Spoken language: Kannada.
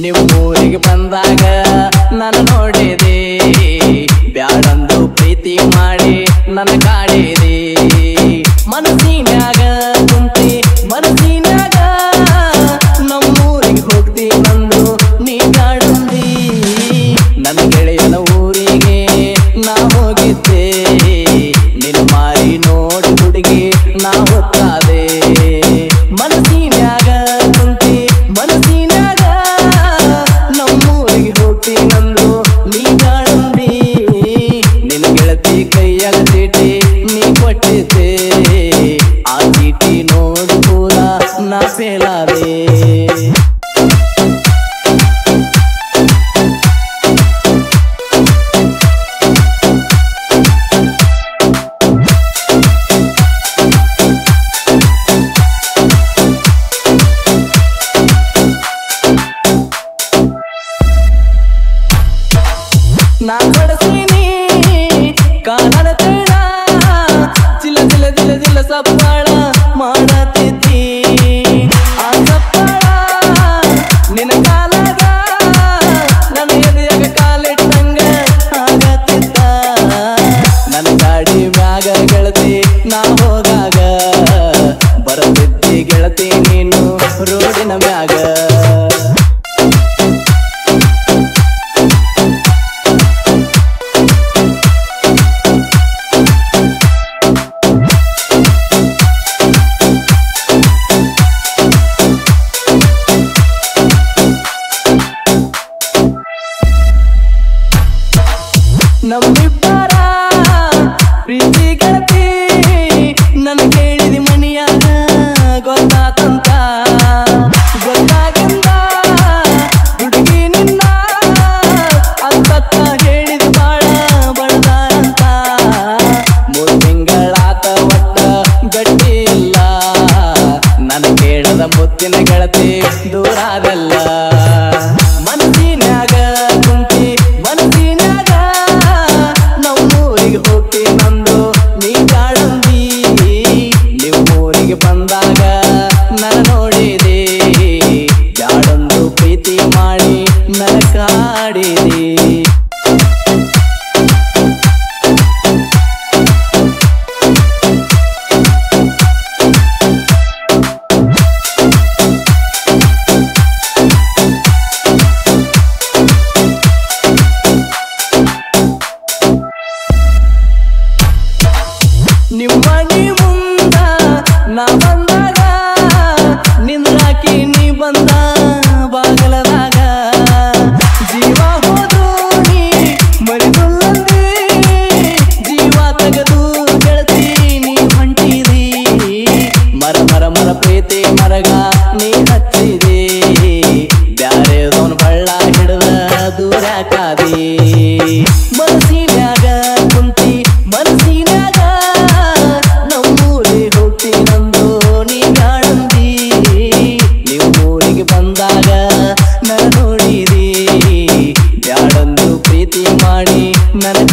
ನಿಮ್ಮೂರಿಗೆ ಬಂದಾಗ ನಾನು ನೋಡಿದೆ. ಬ್ಯಾಡಂದು ಪ್ರೀತಿ ಮಾಡಿ ನನ್ನ ಕಾಡಿದೆ నా పిల్లవే నా కొడసిని కానడ తేడా చిల్ల చిల్ల చిల్ల చిల్ల సప్పాడ ಮ್ಯಾಗ ಮುತ್ತಿನ ಗೆಳತಿ ದೂರಾದಲ್ಲ. ಮನಸ್ಸಿನಾಗ ಕುಂತಿ ಮನಸ್ಸಿನಾಗ ನಮ್ಮೂರಿಗೆ ಹೋಗಿ ನಮ್ಮ ಮರಗ ನೀ ಹಚ್ಚಿದಿ. ಬ್ಯಾರೆದೋನ್ ಬಳ್ಳ ಹಿಡದ ದೂರ ಕಾದಿ ಮನಸ್ಸಿನ್ಯಾಗ ಕುಂತಿ, ಮನಸ್ಸಿನ್ಯಾಗ ನಮ್ಮೂರಿ ಹುಟ್ಟಿ ನಂದು ನೀ ಕಾಣಂದಿ. ನಿಮ್ಮೂರಿಗೆ ಬಂದಾಗ ನಾನು ನೋಡಿದಿ. ಯಾಡೊಂದು ಪ್ರೀತಿ ಮಾಡಿ ನನ್ನ